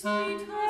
sweet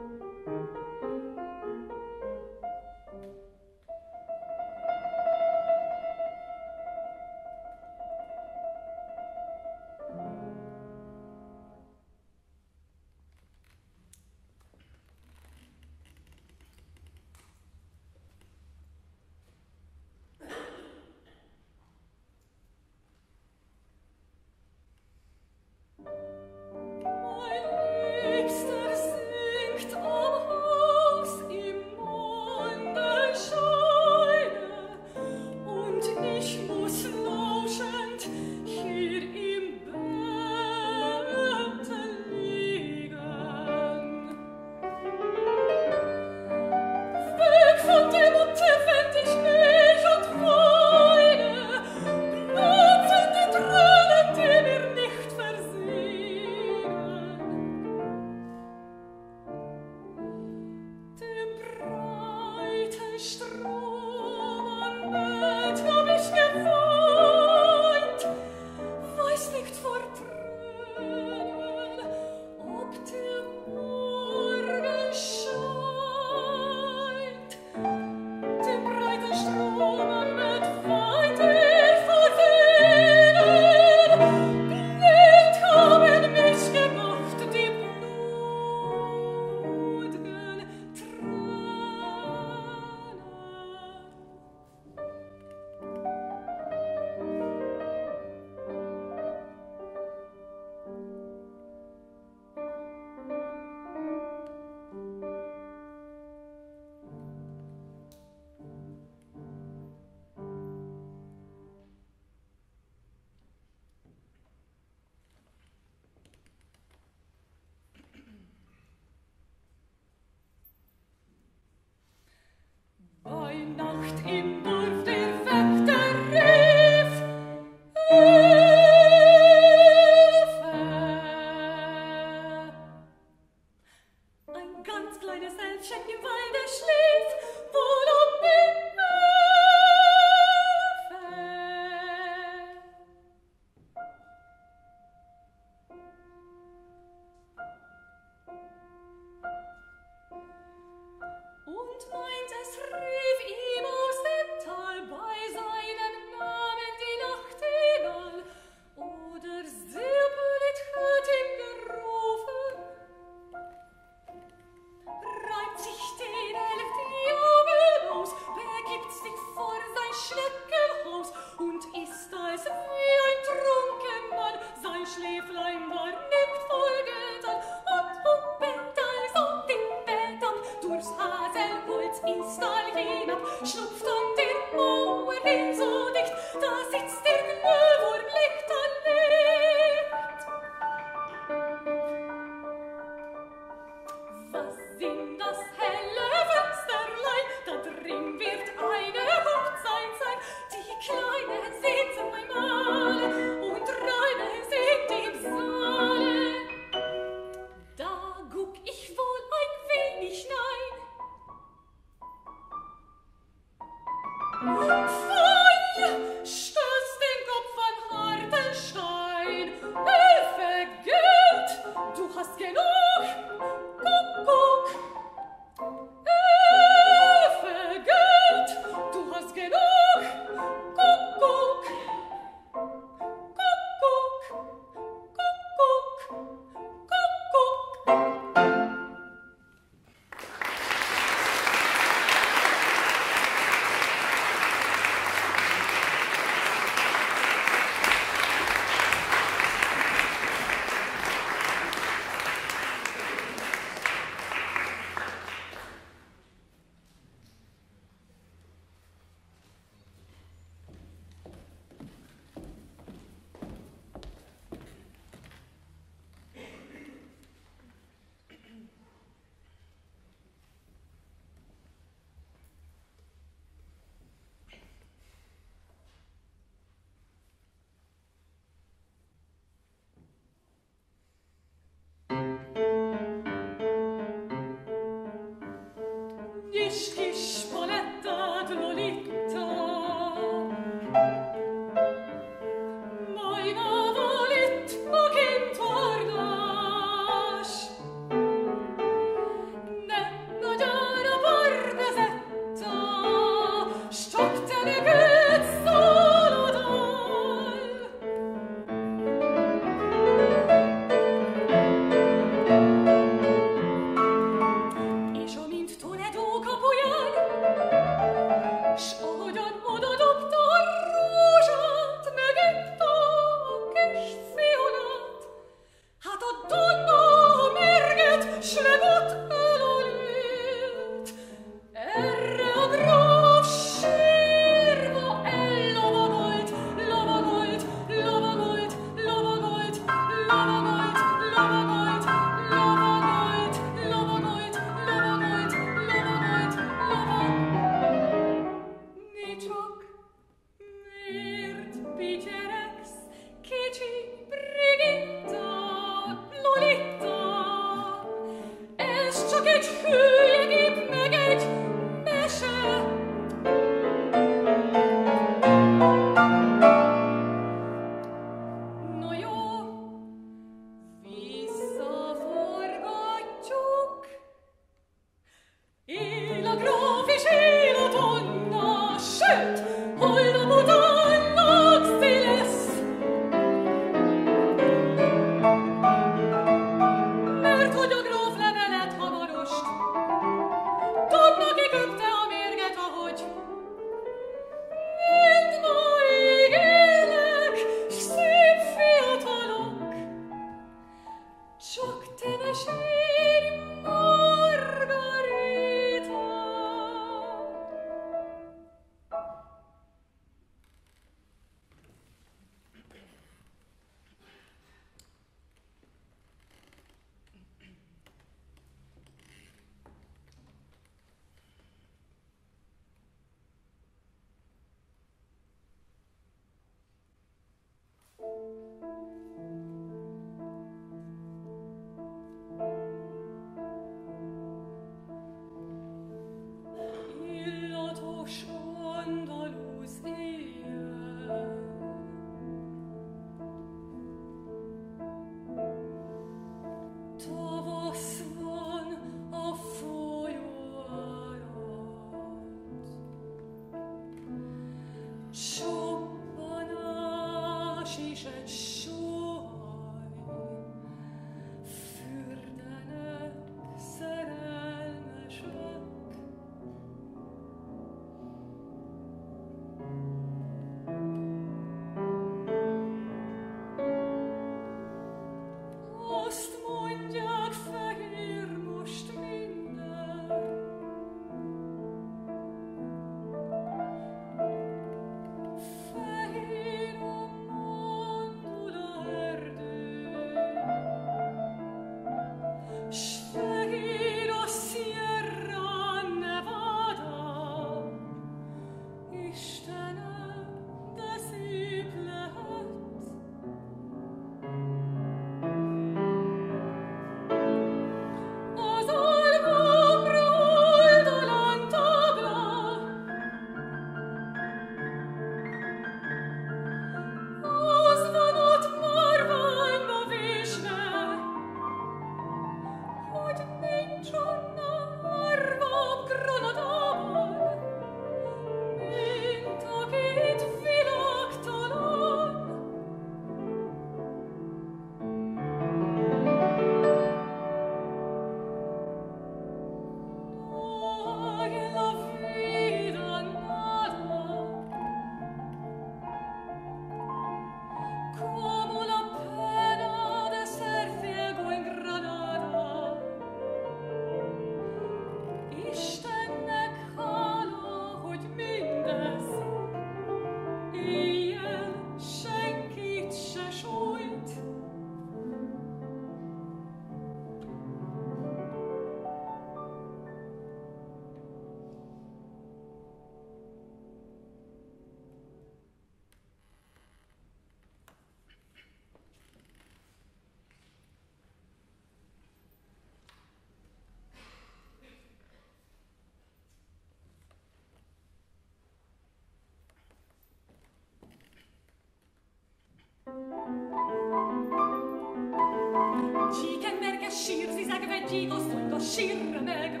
Chicken merga, shir, si sag ve givo, sulto shir meg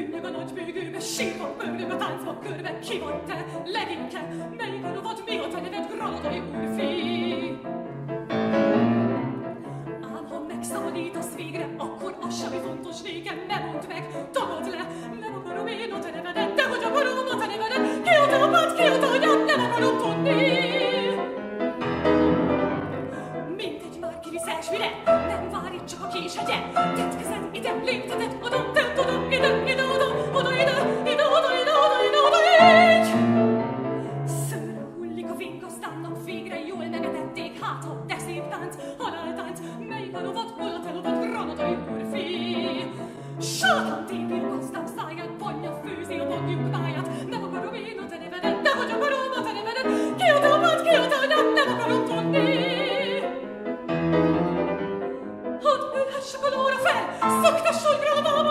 Ünnep a nagy bőgőbe, sírok bőröbe, táncba körbe, ki vagy te, leginke, melyik a rovad, mi a te neved, granadai úrfi? Ám ha megszabadítasz végre, akkor az semmi fontos nékem, ne mondd meg, شغل ورفال سكت الشغل برافو